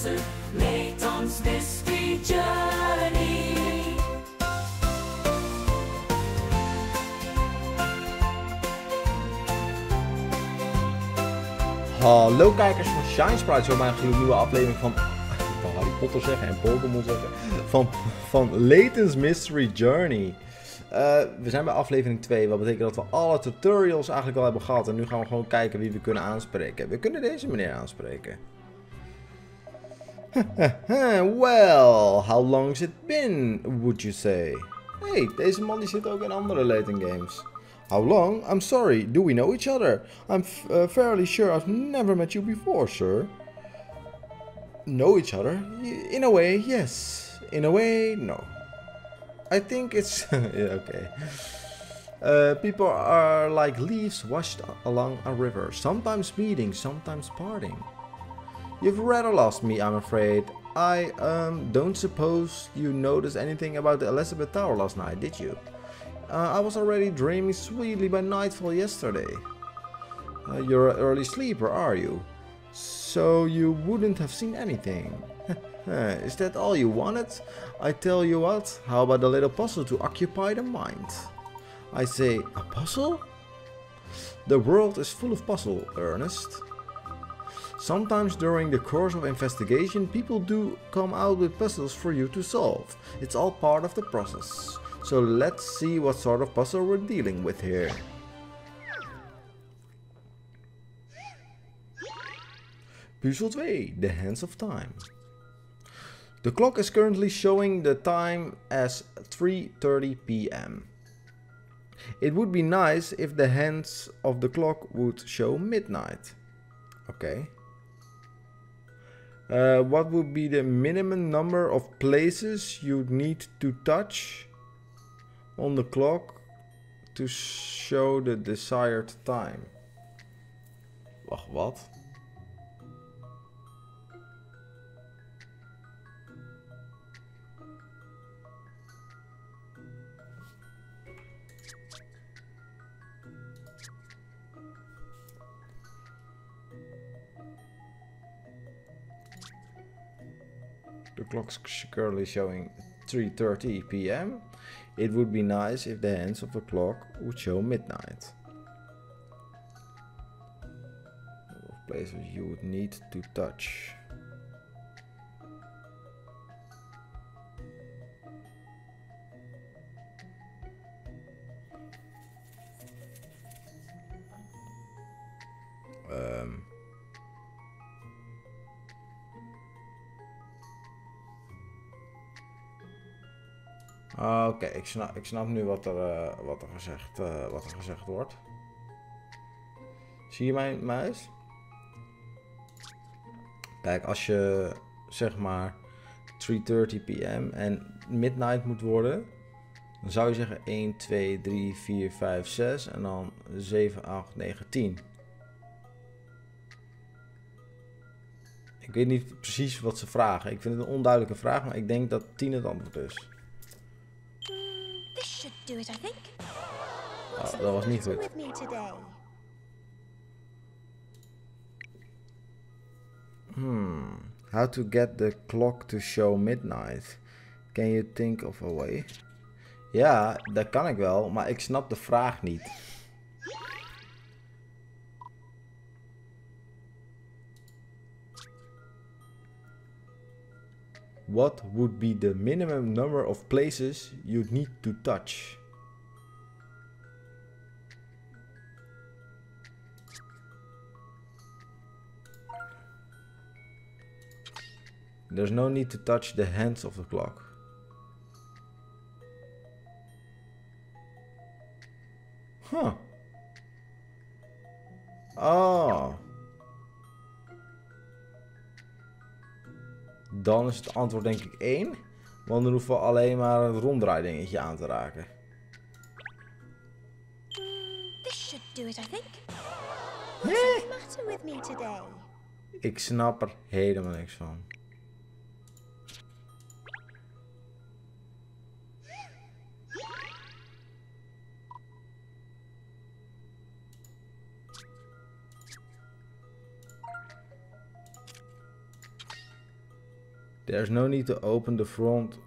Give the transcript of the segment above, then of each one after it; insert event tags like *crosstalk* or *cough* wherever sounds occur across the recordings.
Professor Layton's Mystery Journey. Hallo kijkers van Shine Sprite, zo mijn een nieuwe aflevering van, wil Harry Potter zeggen en Pokémon zeggen, van, van Layton's Mystery Journey. Eh, we zijn bij aflevering 2, wat betekent dat we alle tutorials eigenlijk al hebben gehad. En nu gaan we gewoon kijken wie we kunnen aanspreken. We kunnen deze meneer aanspreken. *laughs* well, how long's it been, would you say? Hey, deze man die zit ook in andere Layton games. How long? I'm sorry, do we know each other? I'm uh, fairly sure I've never met you before, sir. Know each other? In a way, yes. In a way, no. I think it's *laughs* yeah, okay. Uh, people are like leaves washed along a river, sometimes meeting, sometimes parting. You've rather lost me, I'm afraid. I um, don't suppose you noticed anything about the Elizabeth Tower last night, did you? Uh, I was already dreaming sweetly by nightfall yesterday. Uh, you're an early sleeper, are you? So you wouldn't have seen anything. *laughs* Is that all you wanted? I tell you what, how about a little puzzle to occupy the mind? I say, a puzzle? The world is full of puzzles, Ernest. Sometimes during the course of investigation, people do come out with puzzles for you to solve. It's all part of the process. So let's see what sort of puzzle we're dealing with here. Puzzle 2, The Hands of Time. The clock is currently showing the time as 3.30 pm. It would be nice if the hands of the clock would show midnight. Okay. Uh, what would be the minimum number of places you'd need to touch on the clock to show the desired time? Wacht, wat? The clock's currently showing 3.30 pm. It would be nice if the hands of the clock would show midnight. Places you would need to touch. Oké, ik, snap, ik snap nu wat er, uh, wat er, gezegd, uh, wat er gezegd wordt. Zie je mijn muis? Kijk, als je zeg maar 3.30 pm en midnight moet worden, dan zou je zeggen 1, 2, 3, 4, 5, 6 en dan 7, 8, 9, 10. Ik weet niet precies wat ze vragen. Ik vind het een onduidelijke vraag, maar ik denk dat 10 het antwoord is. Do it, I think. Oh, dat was niet goed. Hmm. How to get the clock to show midnight. Can you think of a way? Ja, dat kan ik wel, maar ik snap de vraag niet. What would be the minimum number of places you'd need to touch? There's no need to touch the hands of the clock. Huh. Oh. Dan is het antwoord denk ik 1. Want dan hoeven we alleen maar het ronddraaidingetje aan te raken. This should do it, I think. What's the matter with me today? Ik snap er helemaal niks van. There's no need to open the front.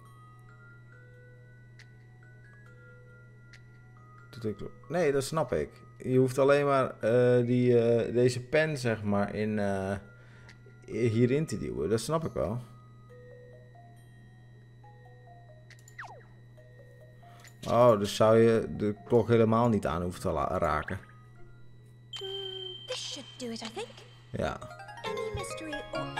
Nee, dat snap ik. Je hoeft alleen maar eh, die, eh, deze pen, zeg maar, in, eh, hierin te duwen. Dat snap ik wel. Oh, dus zou je de klok helemaal niet aan hoeven te raken. Hmm, this should do it, I think. Ja. Any mystery or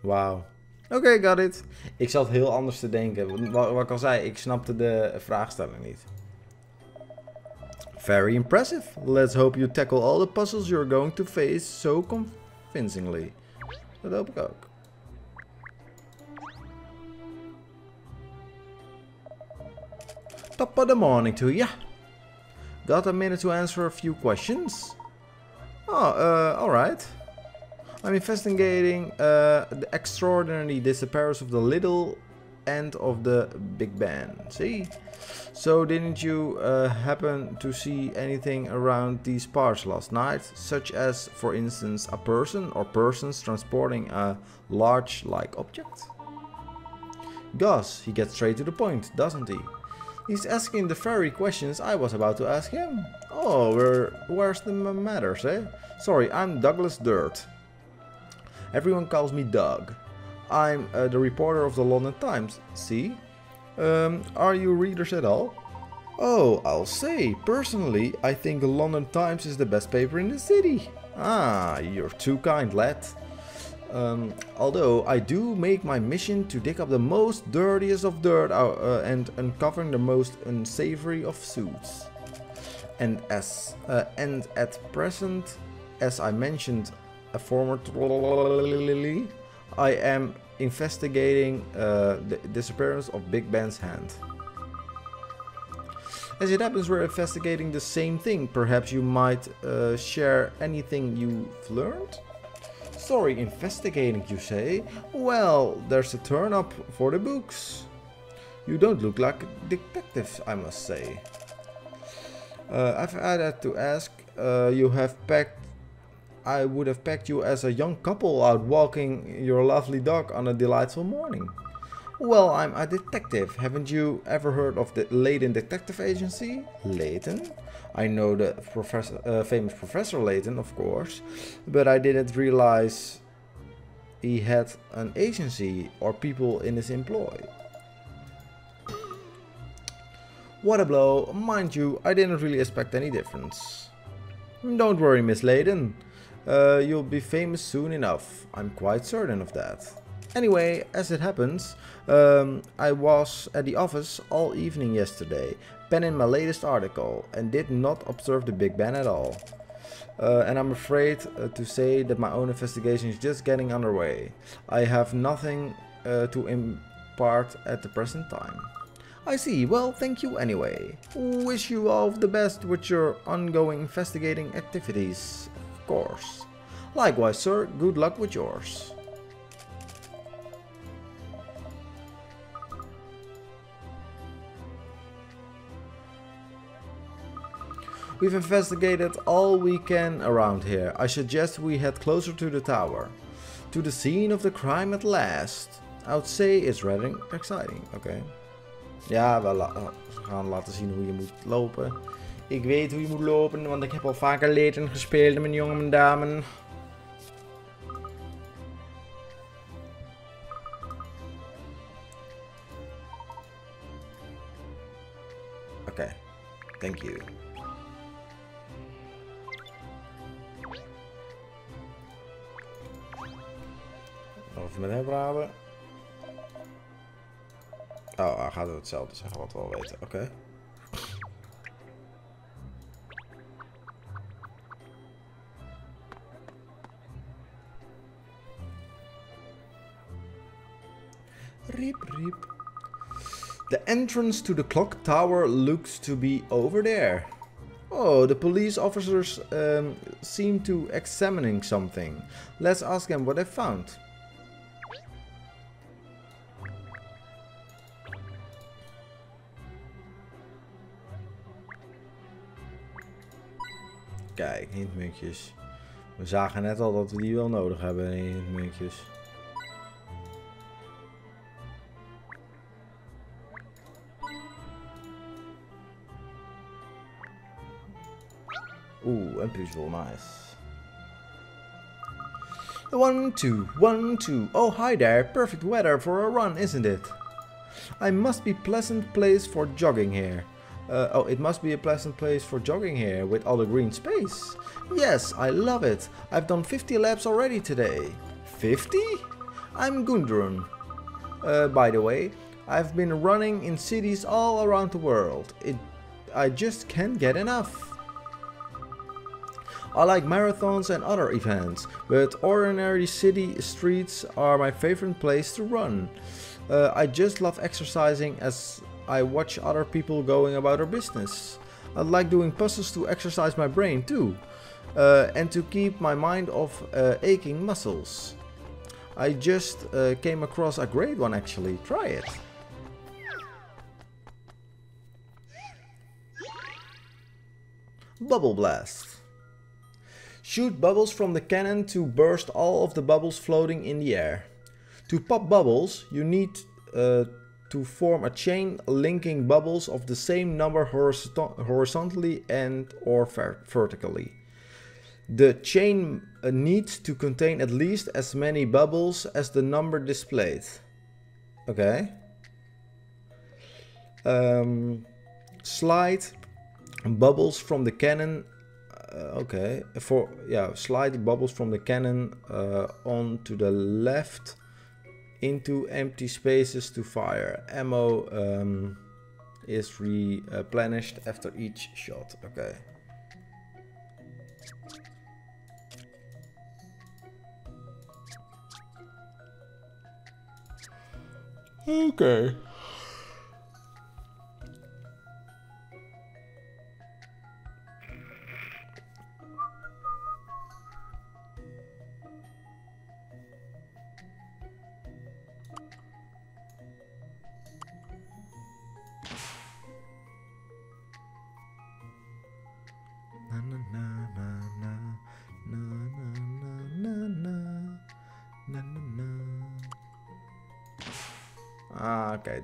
Wauw. Oké, got it. Ik zat heel anders te denken. Wat, wat ik al zei, ik snapte de vraagstelling niet. Very impressive. Let's hope you tackle all the puzzles you're going to face so convincingly. Dat hoop ik ook. Top of the morning to ya. Got a minute to answer a few questions? Oh, uh, alright. I'm investigating uh, the extraordinary disappearance of the little end of the Big Ben. See? So didn't you uh, happen to see anything around these parts last night? Such as, for instance, a person or persons transporting a large-like object? Gus, he gets straight to the point, doesn't he? He's asking the very questions I was about to ask him. Oh, where, where's the matters, eh? Sorry, I'm Douglas Dirt. Everyone calls me Doug. I'm uh, the reporter of the London Times. See? Um, are you readers at all? Oh, I'll say, personally, I think the London Times is the best paper in the city. Ah, you're too kind, lad. Um, although I do make my mission to dig up the most dirtiest of dirt out, uh, and uncovering the most unsavory of suits. And as uh, and at present, as I mentioned, a former I am investigating uh, the disappearance of Big Ben's hand. As it happens, we're investigating the same thing. Perhaps you might uh, share anything you've learned? Sorry, investigating, you say? Well, there's a turn up for the books. You don't look like a detective, I must say. Uh, I've had to ask, uh, you have packed I would have pegged you as a young couple out walking your lovely dog on a delightful morning. Well, I'm a detective. Haven't you ever heard of the Layton Detective Agency? Layton? I know the professor, uh, famous Professor Layton, of course, but I didn't realize he had an agency or people in his employ. What a blow. Mind you, I didn't really expect any difference. Don't worry, Miss Layton. Uh, you'll be famous soon enough. I'm quite certain of that. Anyway, as it happens, um, I was at the office all evening yesterday, penning my latest article, and did not observe the Big Ben at all. Uh, and I'm afraid uh, to say that my own investigation is just getting underway. I have nothing uh, to impart at the present time. I see. Well, thank you anyway. Wish you all the best with your ongoing investigating activities, course. Likewise, sir. Good luck with yours. We've investigated all we can around here. I suggest we head closer to the tower. To the scene of the crime at last. I would say it's rather exciting. Oké. Ja, we gaan laten zien hoe je moet lopen. Ik weet hoe je moet lopen, want ik heb al vaker Layton gespeeld, mijn jongen en dames. Oké, thank you. Even met hem praten. Oh, hij gaat hetzelfde zeggen wat we al weten. Oké. Riep, riep. The entrance to the clock tower looks to be over there. Oh, the police officers um, seem to examining something. Let's ask them what they found. Kijk, hintmuntjes. We zagen net al dat we die wel nodig hebben in een puzzel, nice. One, two, one, two. Oh, hi there. Perfect weather for a run, isn't it? I must be pleasant place for jogging here. Uh, oh, it must be a pleasant place for jogging here with all the green space. Yes, I love it. I've done 50 laps already today. 50? I'm Gundrun. Uh, by the way, I've been running in cities all around the world. It, I just can't get enough. I like marathons and other events, but ordinary city streets are my favorite place to run. Uh, I just love exercising as I watch other people going about their business. I like doing puzzles to exercise my brain too, uh, and to keep my mind off uh, aching muscles. I just uh, came across a great one actually, try it. Bubble Blast. Shoot bubbles from the cannon to burst all of the bubbles floating in the air. To pop bubbles, you need uh, to form a chain linking bubbles of the same number horizontally and or ver vertically. The chain uh, needs to contain at least as many bubbles as the number displayed. Okay. Um, slide bubbles from the cannon okay. For yeah slide bubbles from the cannon uh, on to the left into empty spaces to fire. Ammo um, is replenished after each shot. Okay. Okay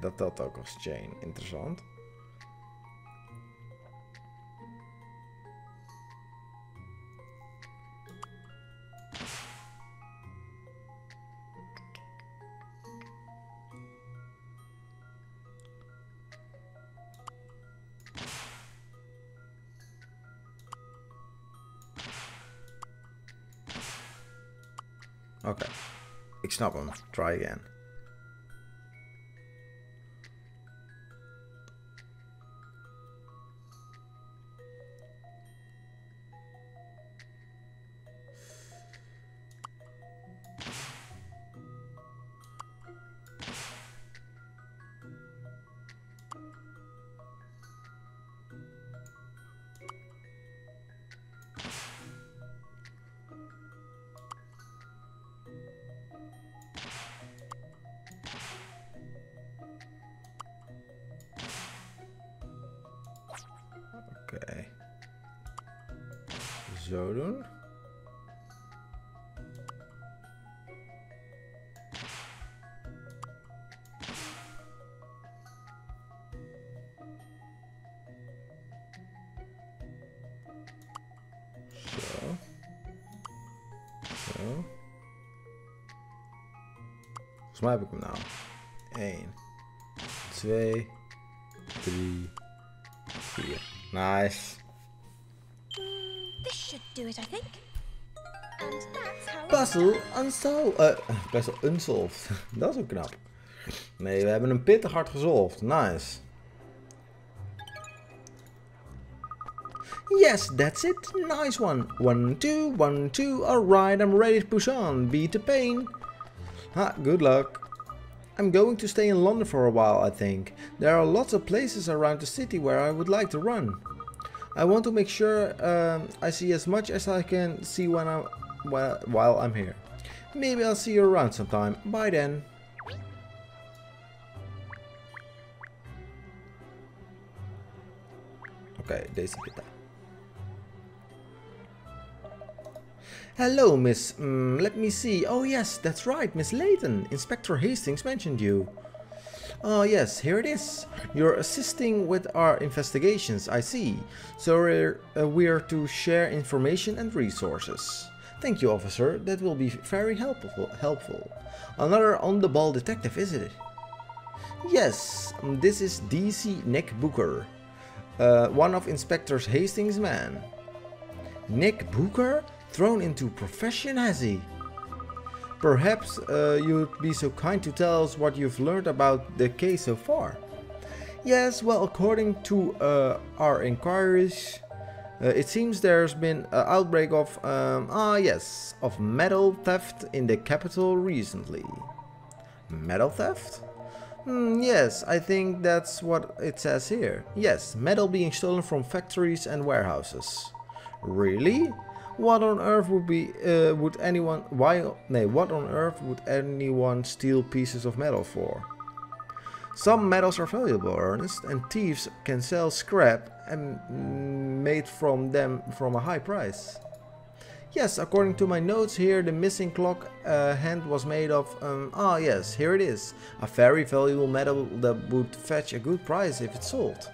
dat telt ook als chain. Interessant. Oké, ik snap hem. Try again. Zo. Zo. Volgens mij heb ik hem nou. 1, 2, 3, 4. Nice. This should do it, I think. And that's how. *laughs* Puzzle unsolved. Eh, puzzle unsolved. Dat is ook knap. Nee, we hebben hem pittig hard gesolved. Nice. Yes, that's it. Nice one. One, two, one, two. Alright, I'm ready to push on. Beat the pain. Ha, good luck. I'm going to stay in London for a while, I think. There are lots of places around the city where I would like to run. I want to make sure um, I see as much as I can see when I'm while, while I'm here. Maybe I'll see you around sometime. Bye then. Oké, deze. Hello, Miss. Mm, let me see. Oh, yes, that's right, Miss Layton. Inspector Hastings mentioned you. Oh, yes, here it is. You're assisting with our investigations, I see. So we're, uh, we're to share information and resources. Thank you, officer. That will be very helpful. helpful. Another on-the-ball detective, isn't it? Yes, mm, this is DC Nick Booker, uh, one of Inspector Hastings' men. Nick Booker? Thrown into profession, has he? Perhaps uh, you'd be so kind to tell us what you've learned about the case so far. Yes, well, according to uh, our inquiries, uh, it seems there's been an outbreak of, um, ah yes, of metal theft in the capital recently. Metal theft? Hmm, yes, I think that's what it says here. Yes, metal being stolen from factories and warehouses. Really? What on earth would be uh, would anyone why nee, what on earth would anyone steal pieces of metal for? Some metals are valuable, Ernest, and thieves can sell scrap and made from them from a high price. Yes, according to my notes here, the missing clock uh, hand was made of, um, ah yes, here it is, a very valuable metal that would fetch a good price if it's sold.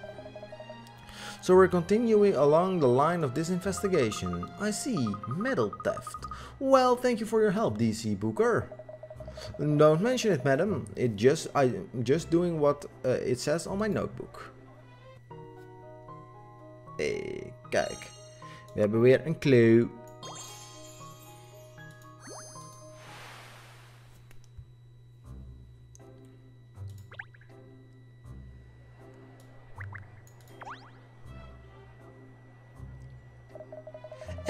So we're continuing along the line of this investigation. I see, metal theft. Well, thank you for your help, DC Booker. Don't mention it, madam. It just I'm just doing what uh, it says on my notebook. Hey, kijk. We hebben weer een clue.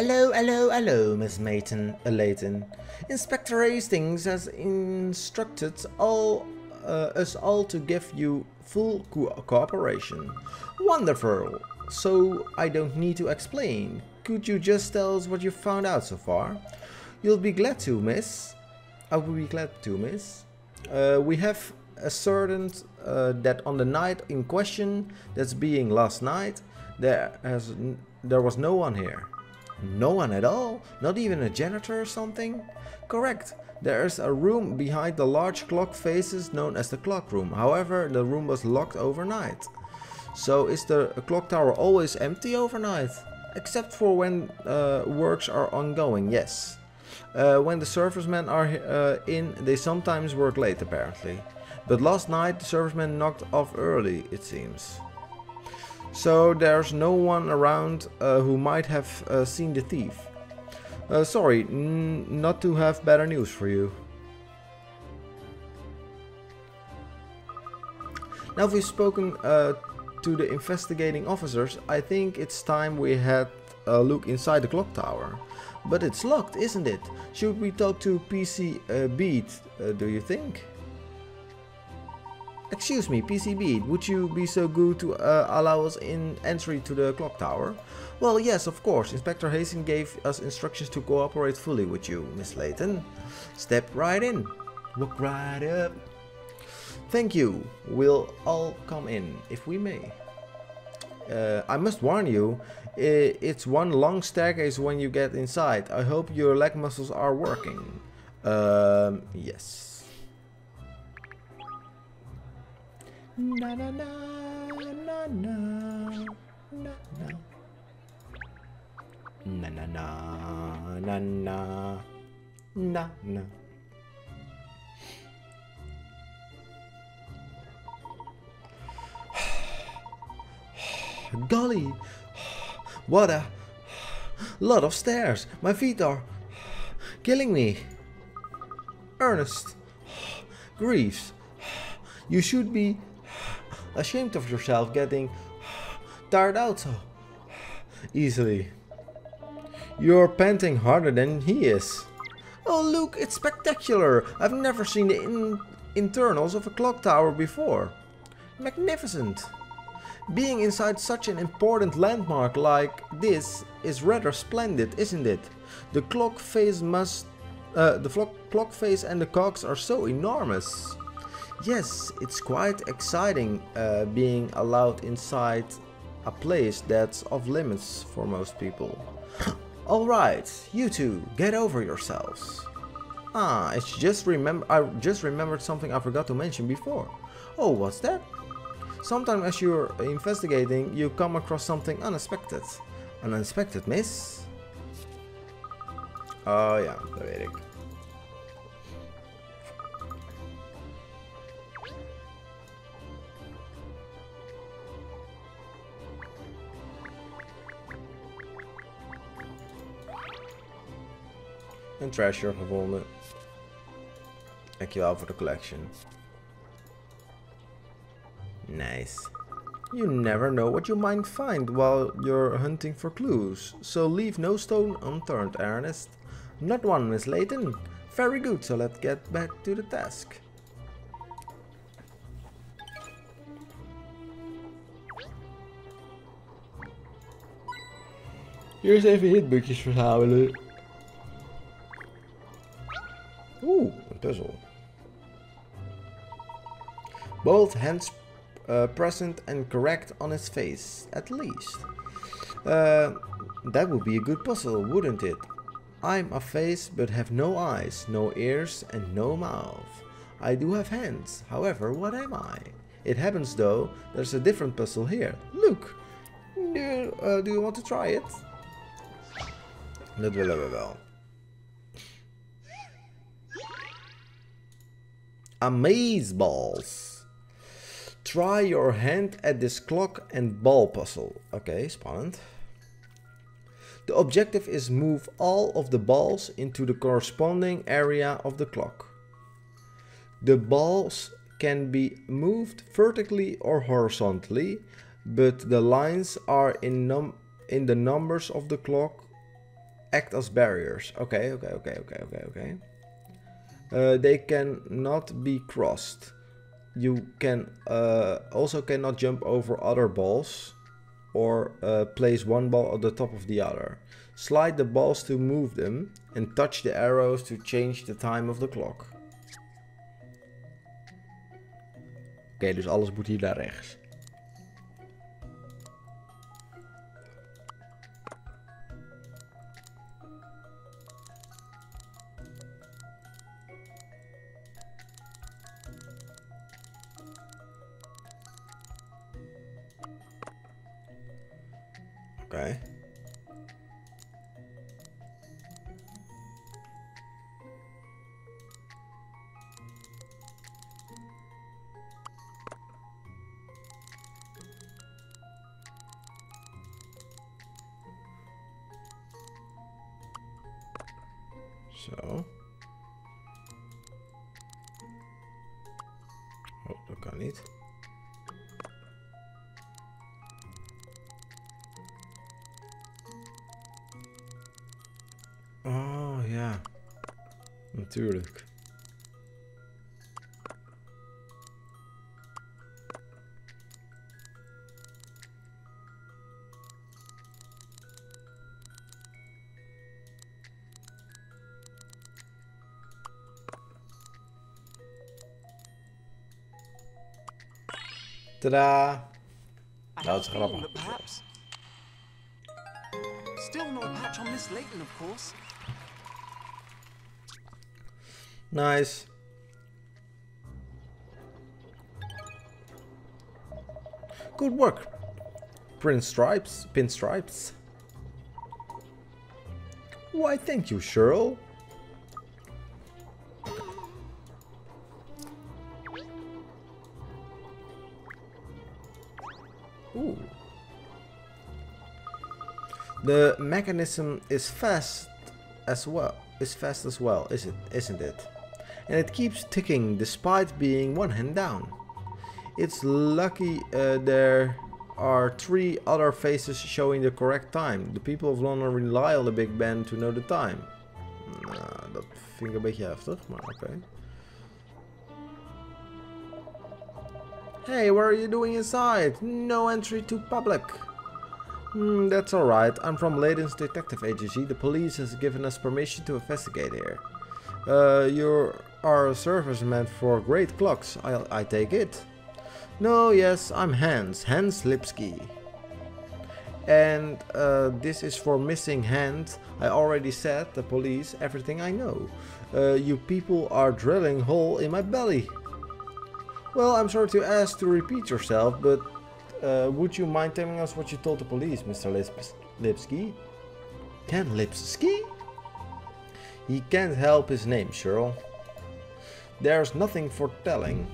Hello, hello, hello, Miss Mayton, uh, Layton. Inspector Hastings has instructed all uh, us all to give you full co cooperation. Wonderful. So I don't need to explain. Could you just tell us what you found out so far? You'll be glad to, miss. I will be glad to, miss. Uh, we have ascertained uh, that on the night in question, that's being last night, there has there was no one here. No one at all? Not even a janitor or something? Correct. There's a room behind the large clock faces known as the clock room. However, the room was locked overnight. So is the clock tower always empty overnight? Except for when uh, works are ongoing, yes. Uh, when the servicemen are uh, in, they sometimes work late apparently. But last night the servicemen knocked off early, it seems. So there's no one around uh, who might have uh, seen the thief. Uh, sorry, not to have better news for you. Now we've spoken uh, to the investigating officers, I think it's time we had a look inside the clock tower. But it's locked, isn't it? Should we talk to PC uh, Beat, uh, do you think? Excuse me, PCB, would you be so good to uh, allow us in entry to the clock tower? Well, yes, of course. Inspector Hastings gave us instructions to cooperate fully with you, Miss Layton. Step right in. Look right up. Thank you. We'll all come in, if we may. Uh, I must warn you, it's one long staircase when you get inside. I hope your leg muscles are working. Um, yes. Na na na na na na na. Na na na na na na na. *sighs* Golly, *sighs* what a *sighs* lot of stairs. My feet are killing me. Ernest, Greaves, you should be ashamed of yourself getting tired out so easily. You're panting harder than he is. Oh look, it's spectacular! I've never seen the in internals of a clock tower before. Magnificent! Being inside such an important landmark like this is rather splendid, isn't it? The clock face must... Uh, the clock face and the cogs are so enormous. Yes, it's quite exciting uh, being allowed inside a place that's off limits for most people. *coughs* Alright, you two, get over yourselves. Ah, it's just remember I just remembered something I forgot to mention before. Oh, what's that? Sometimes as you're investigating, you come across something unexpected. Unexpected miss? Oh ja, dat. Een treasure gevonden. Dankjewel voor de collection. Nice. You never know what you might find while you're hunting for clues, so leave no stone unturned, Ernest. Not one, Miss Layton. Very good, so let's get back to the task. Eerst even hitboekjes verzamelen. Oeh, a puzzle. Both hands uh, present and correct on his face, at least. Uh, that would be a good puzzle, wouldn't it? I'm a face but have no eyes, no ears and no mouth. I do have hands, however, what am I? It happens though, there's a different puzzle here. Look! Do, uh, do you want to try it? Dat willen we wel. Amaze balls. Try your hand at this clock and ball puzzle. Oké, spannend. The objective is move all of the balls into the corresponding area of the clock. The balls can be moved vertically or horizontally, but the lines are in num in the numbers of the clock act as barriers. Okay, okay, okay, okay, okay, okay. Uh, they cannot be crossed. You can uh, also cannot jump over other balls or uh, place one ball on the top of the other. Slide the balls to move them and touch the arrows to change the time of the clock. Oké, dus alles moet hier naar rechts. Oké. Natuurlijk. Tadaa! I That was have a feeling grappig. that perhaps. Still no patch on Miss Layton, of course. Nice. Good work. Prince Stripes, Pinstripes. Why, thank you, Cheryl. Ooh. The mechanism is fast as well. Is fast as well, is it? Isn't it? And it keeps ticking despite being one hand down. It's lucky uh, there are three other faces showing the correct time. The people of London rely on the Big Ben to know the time. Nou, dat vind ik een beetje heftig, maar oké. Hey, what are you doing inside? No entry to public. Hmm, that's alright. I'm from Layton's detective agency. The police has given us permission to investigate here. Uh, you are a serviceman for great clocks, I, I take it. No, yes, I'm Hans, Hans Lipsky. And uh, this is for missing hand. I already said the police everything I know. Uh, you people are drilling hole in my belly. Well, I'm sorry to ask to repeat yourself, but uh, would you mind telling us what you told the police, Mr. Lips Lipsky? Ken Lipsky? He can't help his name, Cheryl. There's nothing for telling.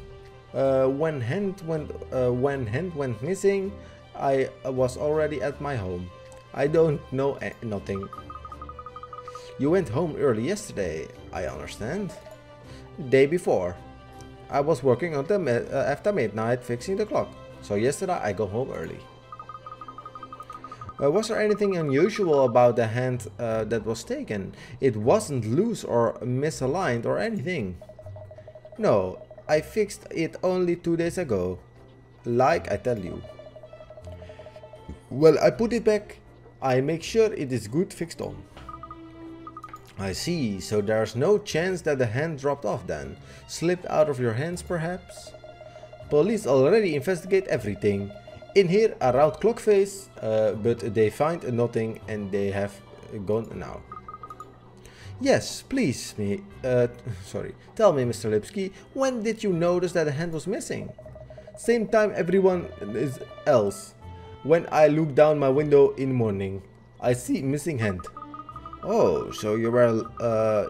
Uh, when hand went uh, when hand went missing, I was already at my home. I don't know nothing. You went home early yesterday, I understand. Day before. I was working uh, after midnight fixing the clock. So yesterday I go home early. Uh, was there anything unusual about the hand uh, that was taken? It wasn't loose or misaligned or anything. No, I fixed it only two days ago. Like I tell you. Well, I put it back. I make sure it is good fixed on. I see, so there's no chance that the hand dropped off then. Slipped out of your hands perhaps? Police already investigate everything. In here around clock face, uh, but they find nothing and they have gone now. Yes, please me, uh, sorry, tell me Mr. Lipsky, when did you notice that the hand was missing? Same time everyone is else. When I look down my window in morning, I see missing hand. Oh, so you were, uh,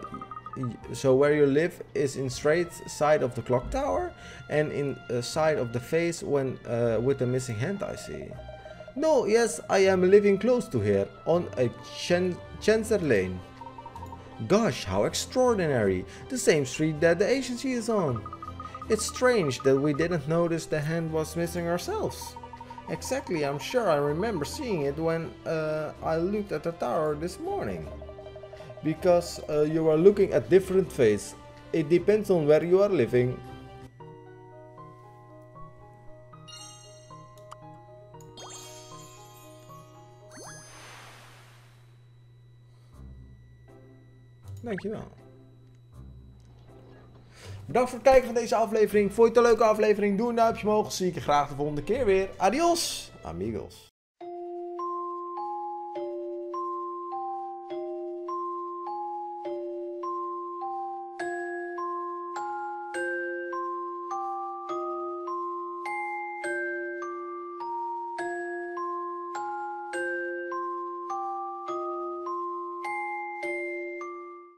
so where you live is in straight side of the clock tower and in uh, side of the face when uh, with the missing hand I see. No, yes, I am living close to here on a Chen Chancer Lane. Gosh, how extraordinary! The same street that the agency is on. It's strange that we didn't notice the hand was missing ourselves. Exactly, I'm sure I remember seeing it when uh, I looked at the tower this morning. Because uh, you are looking at different face. It depends on where you are living. Dankjewel. Bedankt voor het kijken van deze aflevering. Vond je het een leuke aflevering? Doe een duimpje omhoog. Zie ik je graag de volgende keer weer. Adios, amigos.